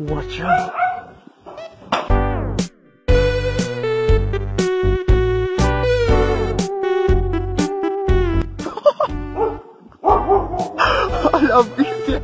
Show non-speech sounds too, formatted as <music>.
Watch out. <laughs> I love this.